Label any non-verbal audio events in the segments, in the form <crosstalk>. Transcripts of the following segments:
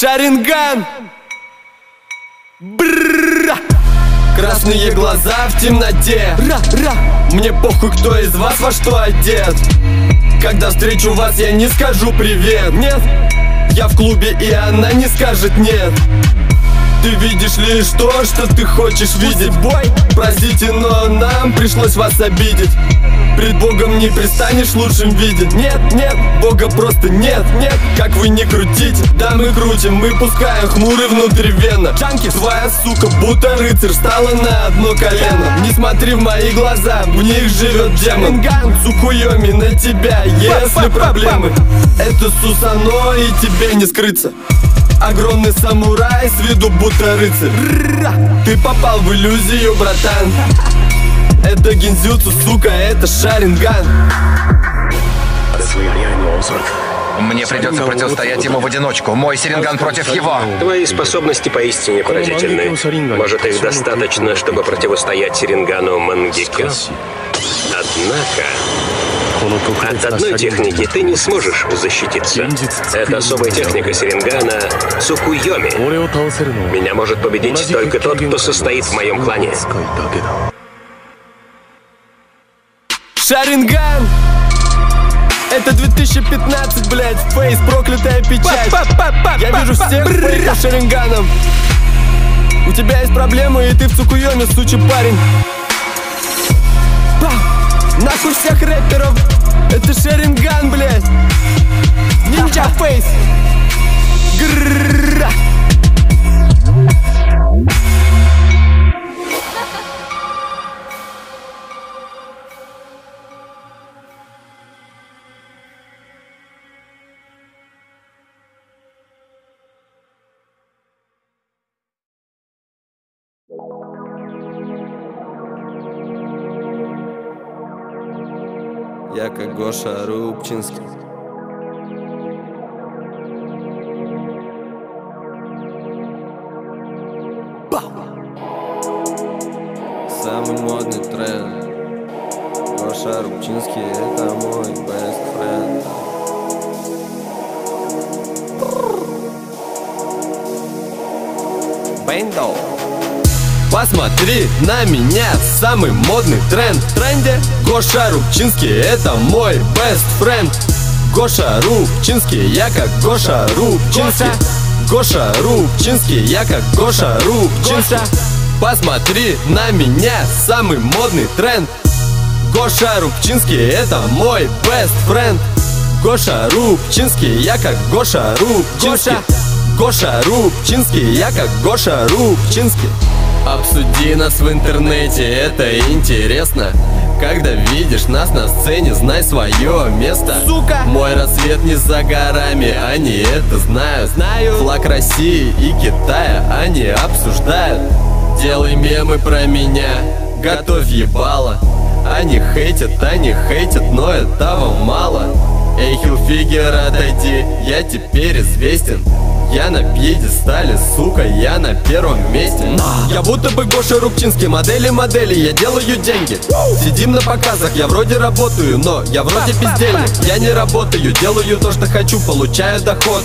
Шаринган. Брррра. Красные глаза в темноте. Ра, ра. Мне похуй, кто из вас во что одет. Когда встречу вас, я не скажу привет. Нет, я в клубе, и она не скажет нет ты видишь лишь то, что ты хочешь видеть. Бой, Простите, но нам пришлось вас обидеть. Пред Богом не пристанешь в лучшем виде Нет, нет, Бога просто нет, нет. Как вы не крутите, да мы крутим Мы пускаем хмурый внутривенно Джанки. Твоя сука, будто рыцарь, стала на одно колено. Не смотри в мои глаза, в них живет демон. Шаринган. Сукуйоми на тебя, если проблемы. Это Сусано и тебе не скрыться Огромный самурай с виду будто рыцарь Ты попал в иллюзию, братан Это гинзюцу, сука, это шаринган Мне придется противостоять ему в одиночку. Мой Серинган против его. Твои способности поистине поразительны. Может, их достаточно, чтобы противостоять Серингану Мангекё? Однако, от одной техники ты не сможешь защититься. Это особая техника Серингана Сукуйоми. Меня может победить только тот, кто состоит в моем клане. Шаринган это 2015, блядь, фейс, проклятая печать Па-па-па-па. Я вижу всех фейков шаринганом У тебя есть проблемы, и ты в Цукуйоме, сучий парень Па! Нахуй всех рэперов Это Шаринган, блядь Нинджа фейс Грррра. Я как Гоша Рубчинский. Самый модный тренд Гоша Рубчинский это мой best friend. Бендо Посмотри на меня, самый модный тренд. В тренде Гоша Рубчинский, это мой best friend. Гоша Рубчинский, я как Гоша Рубчинский. Гоша Рубчинский, я как Гоша Рубчинский. Посмотри на меня, самый модный тренд. Гоша Рубчинский, это мой best friend. Гоша Рубчинский, я как Гоша Рубчинский. Гоша. Рубчинский, я как Гоша Рубчинский Обсуди нас в интернете, это интересно. Когда видишь нас на сцене, знай свое место. Сука! Мой рассвет не за горами, они это знают. Знаю. Флаг России и Китая они обсуждают. Делай мемы про меня, готовь ебало. Они хейтят, они хейтят, но этого мало. Эй, Хилфигер, отойди, я теперь известен пьедестале, сука, я на первом месте. Я будто бы Гоша Рубчинский, модели модели, я делаю деньги. Сидим на показах, я вроде работаю, но я вроде бездельник Я не работаю, делаю то, что хочу, получаю доход.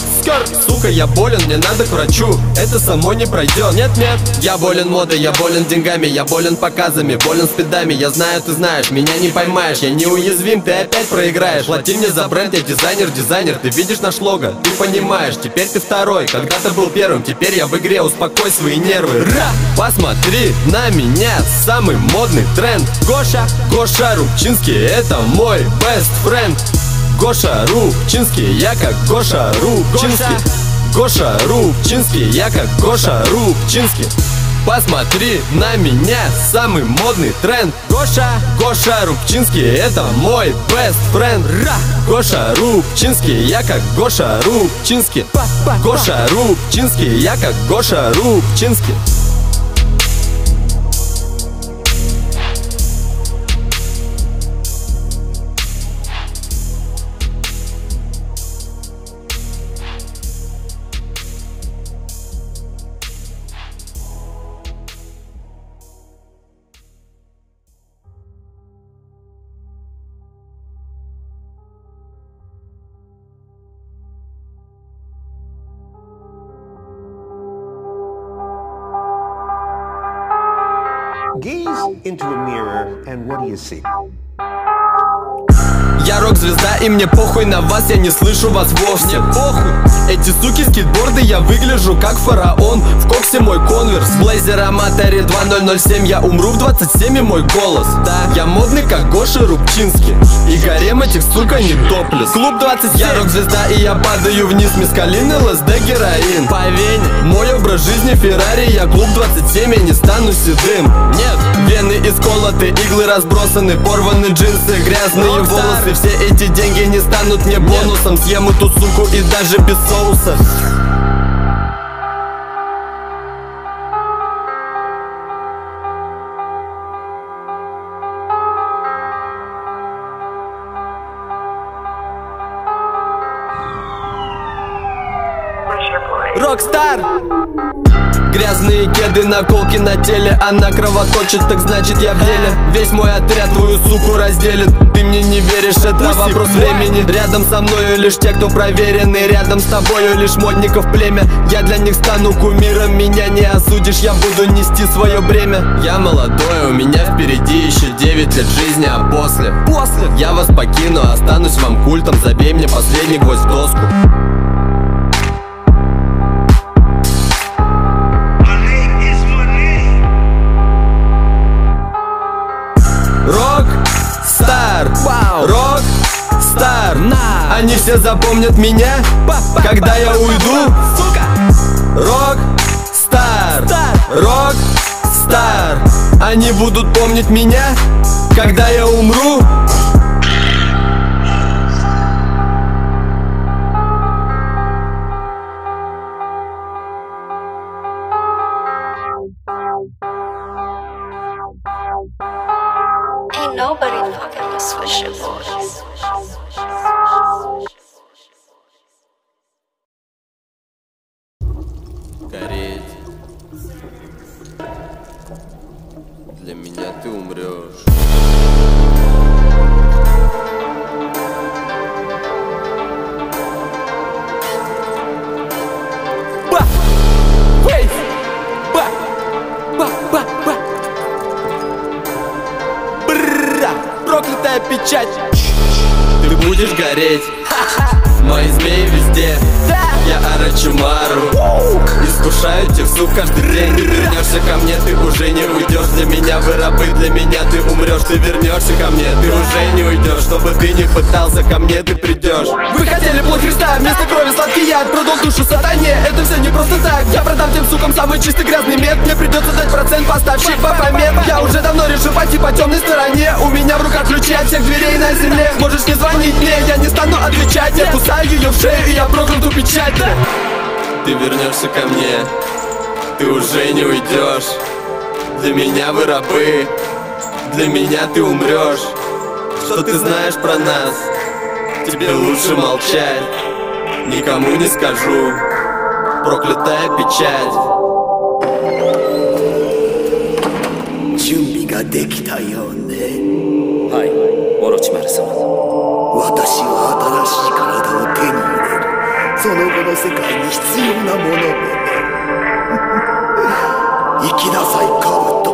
Сука, я болен, мне надо к врачу. Это само не пройдет Нет, нет, я болен модой, я болен деньгами Я болен показами, болен спидами. Я знаю, ты знаешь, меня не поймаешь Я неуязвим, ты опять проиграешь. Плати мне за бренд, я дизайнер, дизайнер Ты видишь наш лого, ты понимаешь. Теперь ты второй, когда-то был первым Теперь я в игре, успокой свои нервы. Ра! Посмотри на меня, самый модный тренд. Гоша, Гоша Рубчинский, это мой best friend. Гоша Рубчинский, я как Гоша Рубчинский. Гоша Рубчинский, я как Гоша Рубчинский Посмотри на меня, самый модный тренд. Гоша, Гоша Рубчинский, это мой best friend. Ра! Гоша Рубчинский, я как Гоша Рубчинский. Гоша Рубчинский, я как Гоша Рубчинский Gaze into a mirror and what do you see? Я рок-звезда и мне похуй на вас, я не слышу вас вовсе. Мне похуй Эти суки скейтборды, я выгляжу как фараон. В коксе мой конверс, блейзер Аматори 2007 Я умру в 27 и мой голос. Да, я модный как Гоша Рубчинский. И гарем этих сука не топлес. Клуб 27 Я рок-звезда и я падаю вниз Мискалин, ЛСД, героин жизни Феррари Я клуб 27 и не стану седым. Нет, вены исколоты, иглы разбросаны Порваны джинсы, грязные волосы. Все эти деньги не станут мне бонусом. Съем эту суку и даже без соуса Рокстар! Грязные кеды, наколки на теле Она кровоточит, так значит я в деле. Весь мой отряд твою суку разделит. Ты мне не веришь, это Пусть вопрос времени. Рядом со мною лишь те, кто проверены Рядом с тобою лишь модников племя. Я для них стану кумиром Меня не осудишь, я буду нести свое бремя. Я молодой, у меня впереди еще 9 лет жизни А после, после. Я вас покину, останусь вам культом Забей мне последний гвоздь в доску Они все запомнят меня, когда я уйду. Рок стар, рок стар Они будут помнить меня, когда я умру. Ain't nobody fucking with Swisher Boys. Печать! Ты будешь гореть! <laughs> Мои змеи везде. Я Арачумару Искушаю тех сук каждый день. Ты вернешься ко мне, ты уже не уйдешь. Для меня вы рабы, для меня ты умрешь Ты вернешься ко мне, ты уже не уйдешь. Чтобы ты не пытался, ко мне ты придешь Вы хотели плоть Христа, вместо крови сладкий яд. Продал душу сатане, это все не просто так. Я сукам самый чистый грязный мед. Мне придется дать процент поставщик по помет. Я уже давно решил пойти по темной стороне. У меня в руках ключи от всех дверей на земле. Можешь не звонить мне, я не стану отвечать. Я кусаю ее в шею, и я прокляту печать Ты вернешься ко мне, ты уже не уйдешь Для меня вы рабы, для меня ты умрешь Что ты знаешь про нас? Тебе лучше молчать. Никому не скажу Проклятая печать 準備ができたようねはいオロチマル様私は新しい体を手に入れるその後の世界に必要なものもね行<laughs> きなさいカブト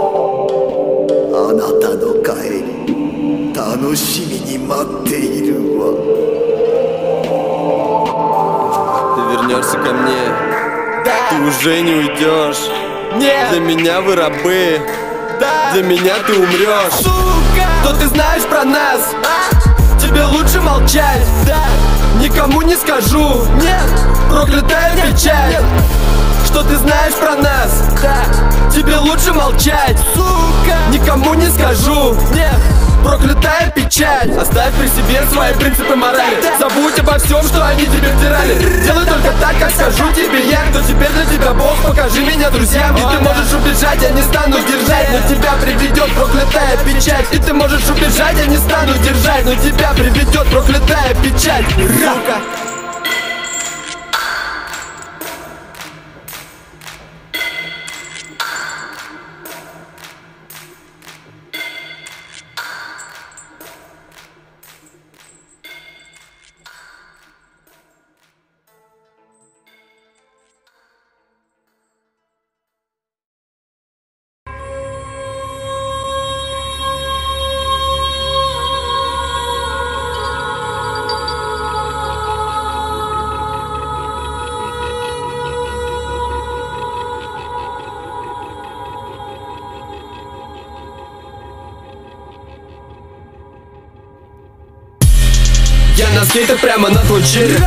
あなたの帰り楽しみに待っているわ Ты вернешься ко мне Ты уже не уйдешь. Нет. Для меня вы рабы. Да. Для меня ты умрешь Сука. Что ты знаешь про нас? А? Тебе лучше молчать. Да. Никому не скажу. Нет. Проклятая печать Нет. Что ты знаешь про нас? Да. Тебе лучше молчать, сука. Никому не скажу, нет Проклятая печать Оставь при себе свои принципы морали. Забудь обо всем, что они тебе втирали. Делай только так, как скажу тебе я. Кто теперь для тебя Бог, покажи меня друзьям. И ты можешь убежать, я не стану держать. Но тебя приведет проклятая печать И ты можешь убежать, я не стану держать. Но тебя приведет проклятая печать Сука хейтер прямо на твой череп.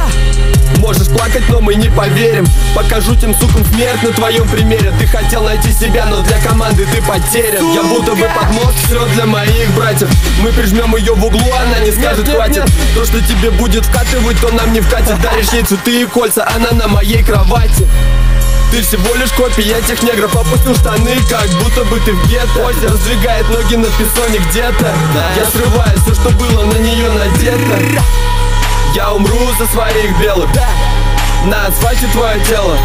Можешь плакать, но мы не поверим. Покажу тем сукам смерть на твоем примере. Ты хотел найти себя, но для команды ты потерян. Я будто бы подмог все для моих братьев. Мы прижмем ее в углу, она не скажет хватит То, что тебе будет вкатывать, то нам не вкатит. Даришь ей цветы и кольца, она на моей кровати. Ты всего лишь копия тех негров. Опустил штаны, как будто бы ты в гетто. Озеро. Сдвигает ноги на песоне где-то. Я срываю все, что было на нее надето Я умру за своих белых На асфальте твое тело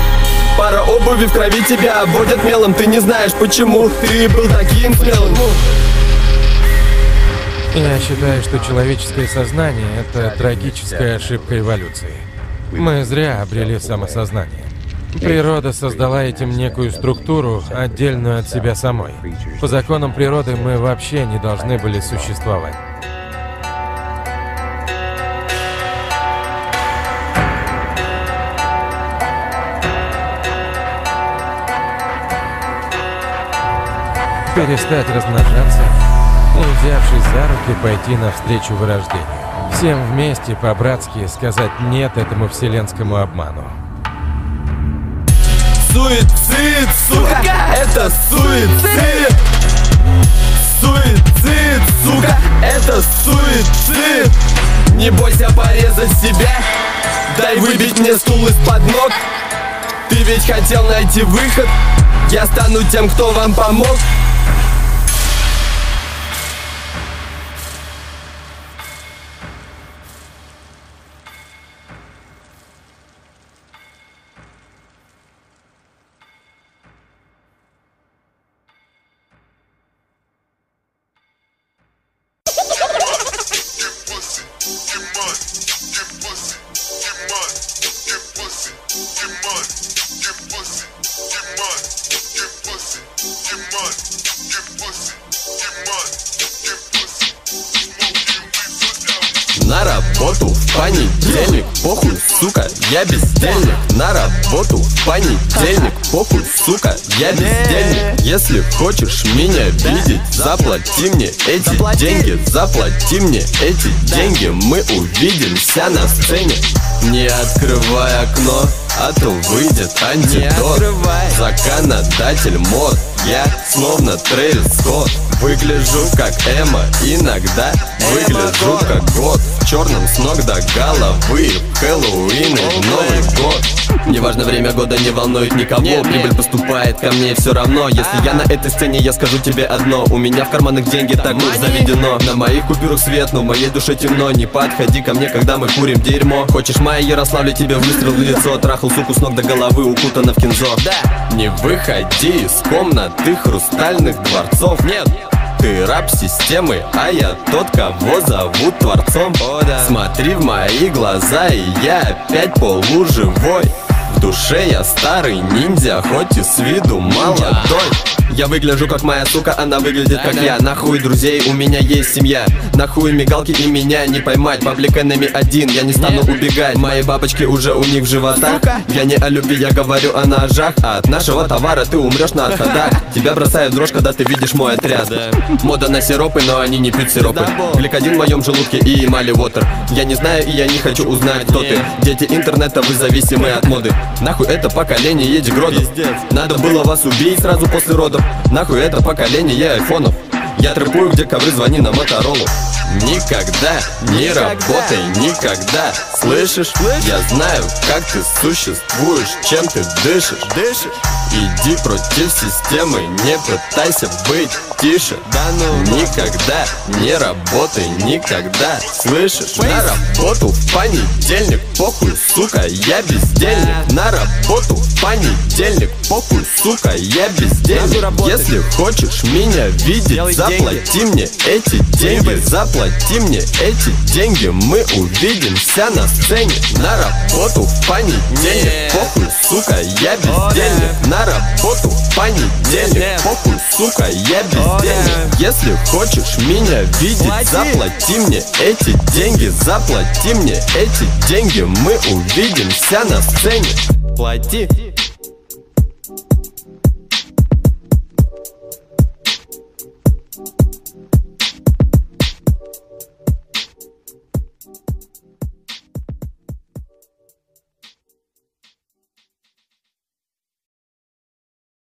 Пара обуви в крови тебя обводят мелом Ты не знаешь почему ты был таким смелым Я считаю, что человеческое сознание — это трагическая ошибка эволюции. Мы зря обрели самосознание. Природа создала этим некую структуру, отдельную от себя самой. По законам природы мы вообще не должны были существовать. Перестать размножаться и, взявшись за руки, пойти навстречу вырождению. Всем вместе, по-братски, сказать «нет» этому вселенскому обману. Суицид, сука, это суицид! Суицид, сука, это суицид! Не бойся порезать себя! Дай выбить мне стул из-под ног! Ты ведь хотел найти выход! Я стану тем, кто вам помог работу в понедельник, похуй, сука, я бездельник. На работу в понедельник, похуй, сука, я бездельник. Если хочешь меня видеть, заплати мне эти деньги Заплати мне эти деньги, мы увидимся на сцене. Не открывай окно, а то выйдет антидот Законодатель мод, я словно Трэвис Скотт. Выгляжу как Эма, иногда выгляжу как год. В черном с ног до головы, Хэллоуин и Новый год. Неважно время года не волнует никого. Прибыль поступает ко мне все равно. Если я на этой сцене, я скажу тебе одно. У меня в карманах деньги, так уж заведено. На моих купюрах свет, но в моей душе темно. Не подходи ко мне, когда мы курим дерьмо. Хочешь моя Ярославле, тебе выстрел в лицо. Трахал суку с ног до головы, укутана в кинзо Не выходи из комнаты хрустальных дворцов. Нет, ты раб системы, а я тот, кого зовут творцом. Смотри в мои глаза, и я опять полуживой душе я старый ниндзя, хоть и с виду молодой. Я выгляжу как моя сука, она выглядит как я. Нахуй друзей, у меня есть семья. Нахуй мигалки и меня не поймать. Паблик enemy один, я не стану убегать. Мои бабочки уже у них в животах. Я не о любви, я говорю о ножах. А от нашего товара ты умрешь на отходах. Тебя бросает дрожь, когда ты видишь мой отряд. Мода на сиропы, но они не пьют сиропы. Гликодин в моем желудке и эмали вотер Я не знаю и я не хочу узнать, кто ты. Дети интернета, вы зависимы от моды Нахуй это поколение дегродов Надо было вас убить сразу после родов. Нахуй это поколение айфонов? Я трэпую, где ковры, звони на Моторолу. Никогда не работай, никогда. Слышишь? Я знаю, как ты существуешь, чем ты дышишь. Дышишь? Иди против системы, не пытайся быть тише. Да ну Никогда не работай, никогда. Слышишь? На работу в понедельник, похуй, сука, я бездельник. На работу в понедельник, похуй, сука, я бездельник. Если хочешь меня видеть, заплати мне эти деньги. Заплати мне эти деньги, мы увидимся на сцене. На работу в понедельник, похуй, сука, я бездельник. На работу в понедельник, похуй, сука, я бездельник Если хочешь меня видеть, заплати мне эти деньги Заплати мне эти деньги, мы увидимся на сцене. Плати